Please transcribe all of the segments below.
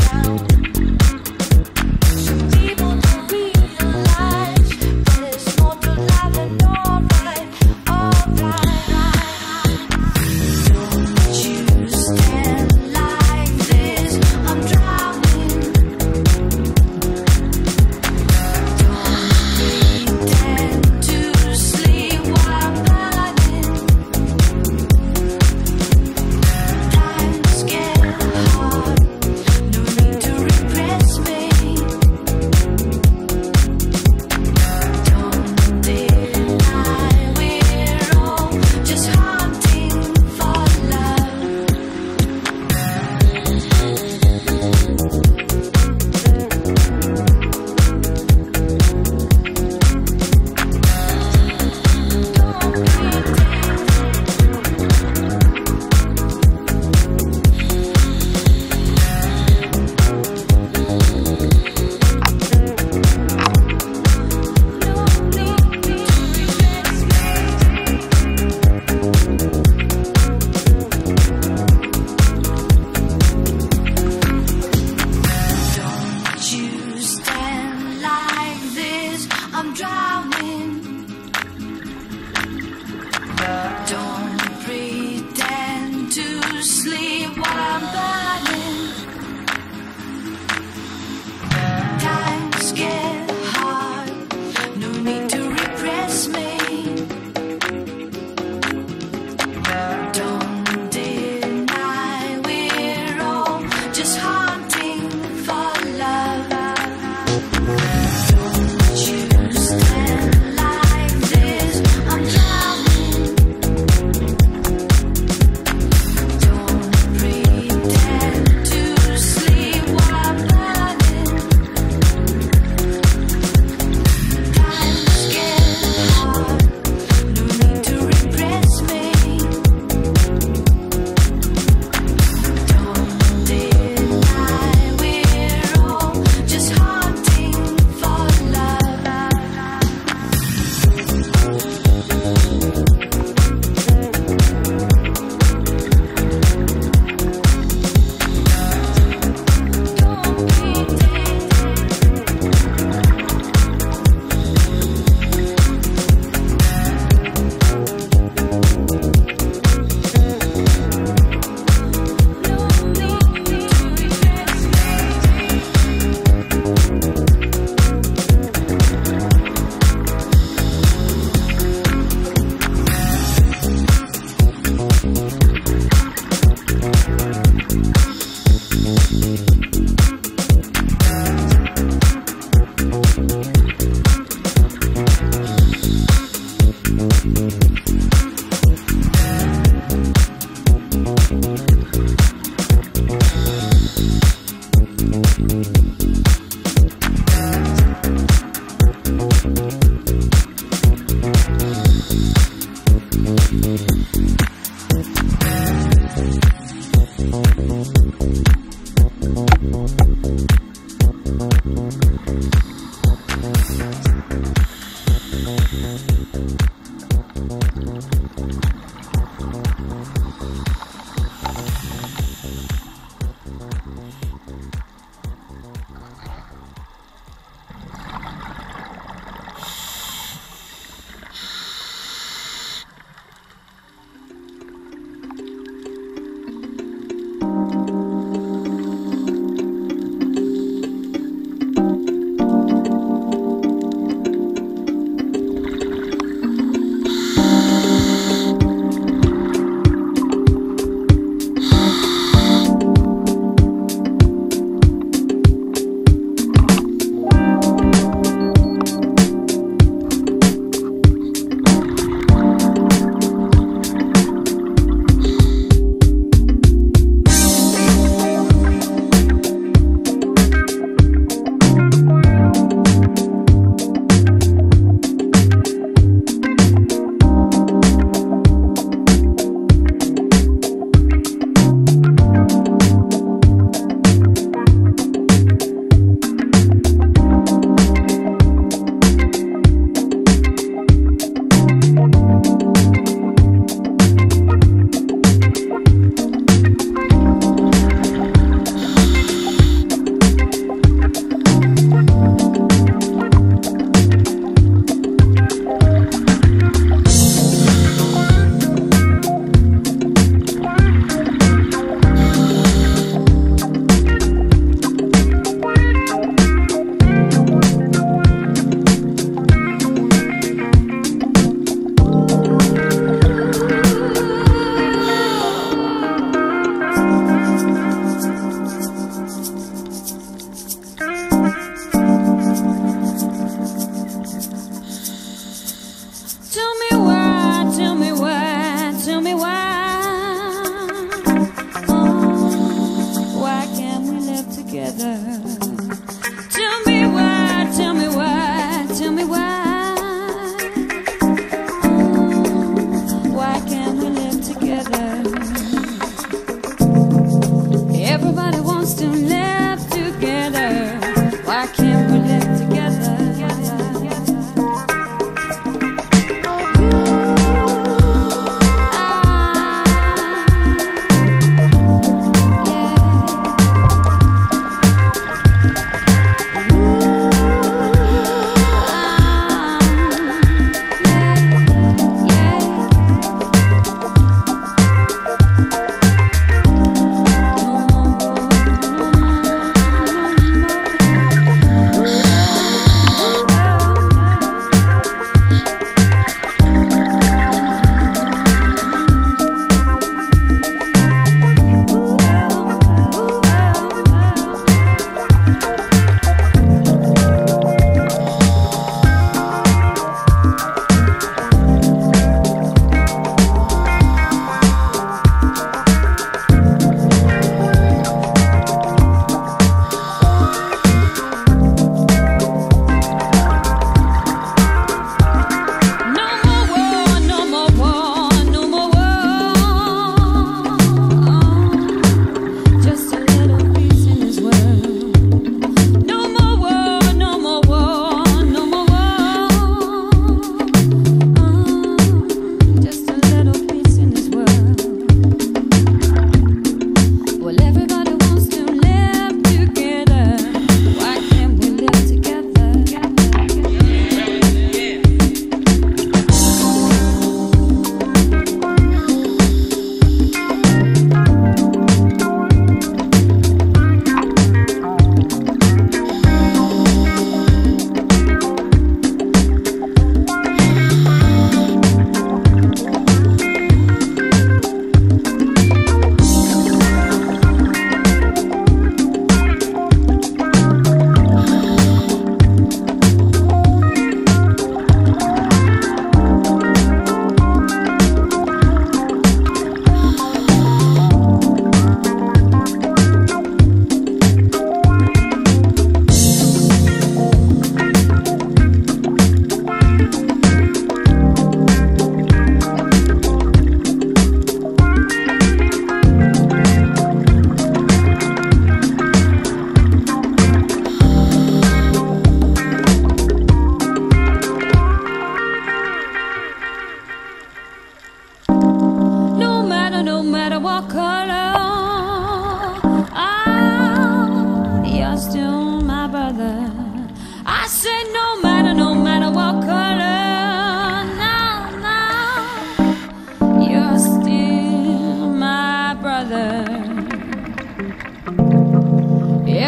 Pretend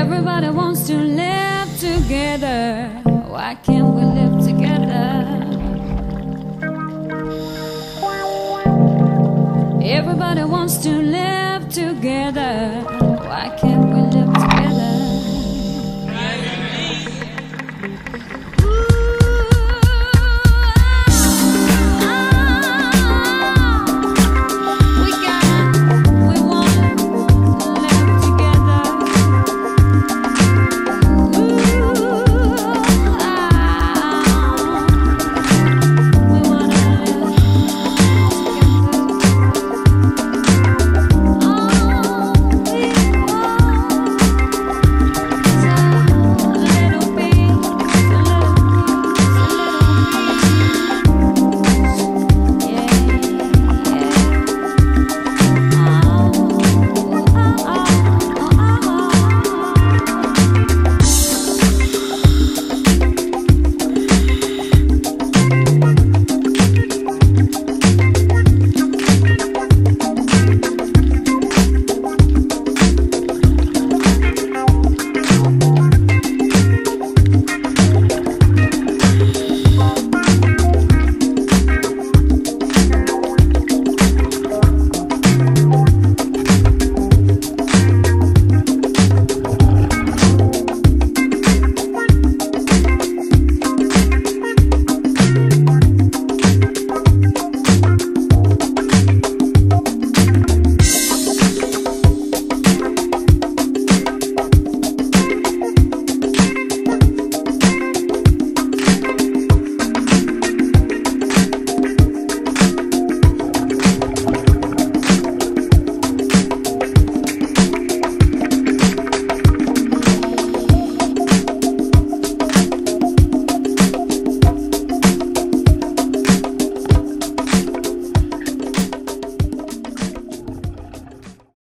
Everybody wants to live together. Why can't we live together? Everybody wants to live together. Why can't